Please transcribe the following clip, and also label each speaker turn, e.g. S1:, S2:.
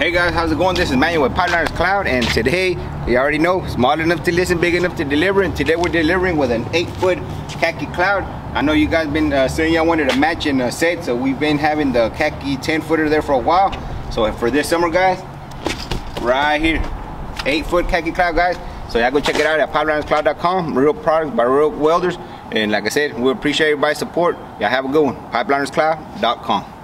S1: Hey guys, how's it going? This is Manuel with Pipeliners Cloud, and today, you already know, small enough to listen, big enough to deliver, and today we're delivering with an 8-foot khaki cloud. I know you guys been uh, saying y'all wanted a matching uh, set, so we've been having the khaki 10-footer there for a while. So for this summer, guys, right here, 8-foot khaki cloud, guys. So y'all go check it out at pipelinerscloud.com, real products by real welders. And like I said, we appreciate everybody's support. Y'all have a good one, pipelinerscloud.com.